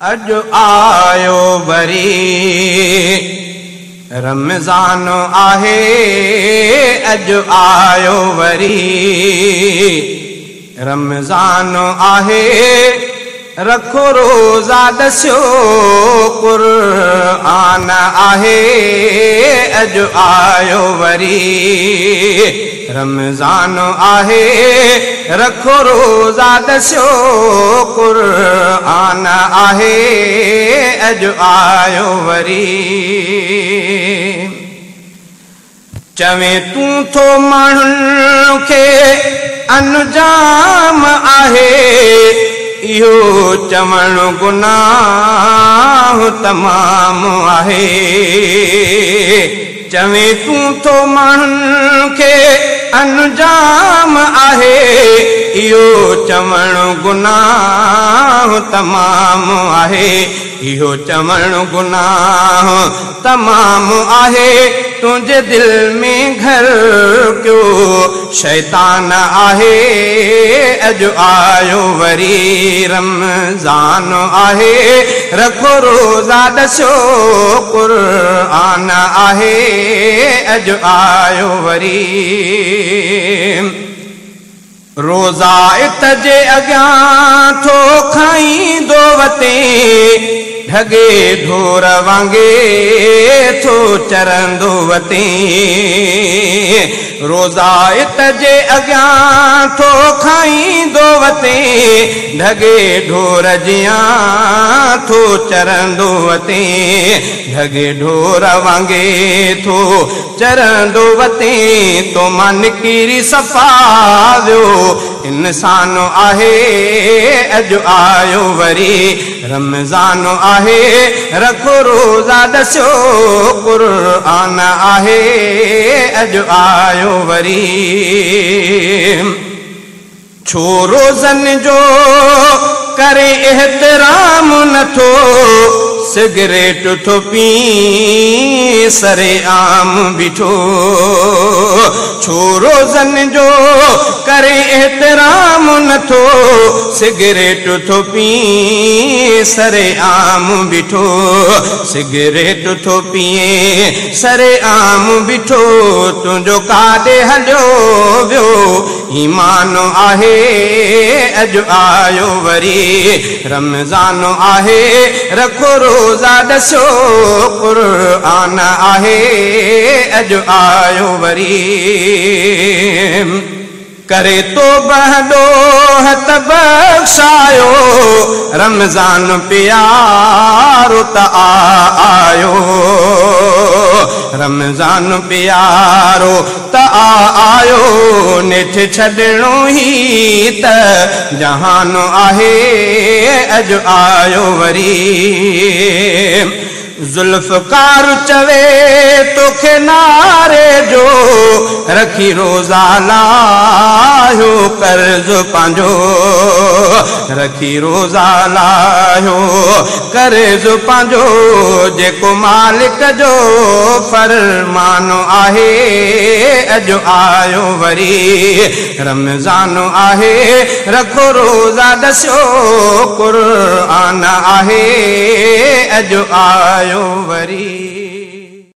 اڄ آيو وري. رمضان آهي اڄ آيو وري. رمضان آهي رکو روزا دسيو ڪر آن آهي اڄ آيو وري. رمضان آهي رکو روزا دسيو ڪر آن آهي اڄ آيو وري. چوي تون ٿو ماڻهن کي انجام آهي اهو چوڻ گناهه تمام آهي. چوي تون ٿو ماڻهن کي انجام آهي اهو چوڻ گناهه تمام آهي. اهو چوڻ گناهه تمام آهي. تنهنجي دل ۾ گهر ڪيو شيطان آهي؟ اڄ آيو وري رمضان آهي. رکو روزا آن آهي اڄ آيو وري. روزا ات جي اڳيان ٿو کائيندو وتي ڍگي ڍور وانگي ٿو چرندو وتي. روزا ات جي اڳيان ٿو ٿو چرندو وتي. ڍگي ڍور وانگي ٿو چرندو وتي. تو مان نڪري صفا ويو انسان آهي اڄ آيو وري. رمضان آهي رکو روزا ڏسو ڪر آن آهي اڄ آيو وري ڇو روزن جو ڪري ايترام نٿو سگريٽ ٿو پي سري عام بيٺو ڇو روزن جو ڪري ايترام نٿو سگريٽ ٿو پي سري عام بيٺو سگريٽ ٿو پيئي سري عام بيٺو تنهنجو ڪاڏي هليو ويو ايمان آهي اڄ آيو وري. رمضان آهي رکو روزا ڏسو ڪر آن آهي اڄ آيو وري ڪري تو بهڊو هٿ بخشايو رمضان پيارو ته آيو. رمضان پيارو ته آيو. نيٺ ڇڏڻو ئي ته جهان آهي اڄ آيو وري زلفڪار چوي توکي ناري جو رکي روزا لاهيو قرض پنهنجو رکي روزا لاهيو قرض پنهنجو جيڪو مالڪ جو فرمان آهي اڄ آيو وري رمضان آهي رکو روزا ڏسو ڪر آن آهي اڄ आयो वरी